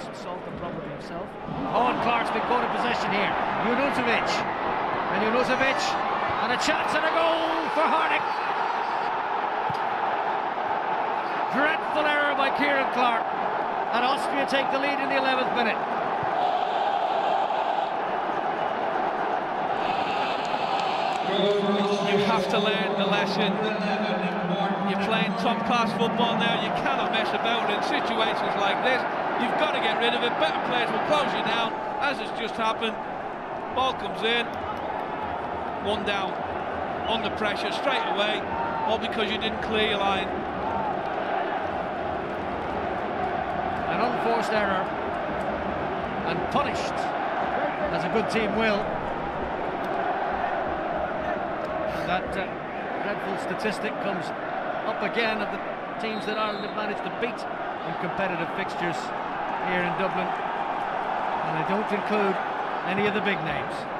mustn't solve the problem himself. Owen Clark's been caught in possession here. Junuzovic. And Junuzovic. And a chance and a goal for Harnik. Dreadful error by Ciaran Clark. And Austria take the lead in the 11th minute. You have to learn the lesson. You're playing top-class football now. You cannot mess about in situations like this. You've got to get rid of it. Better players will close you down, as has just happened. Ball comes in, one down, under pressure straight away, all because you didn't clear your line. An unforced error and punished as a good team will. That uh, dreadful statistic comes up again of the teams that Ireland have managed to beat in competitive fixtures here in Dublin. And I don't include any of the big names.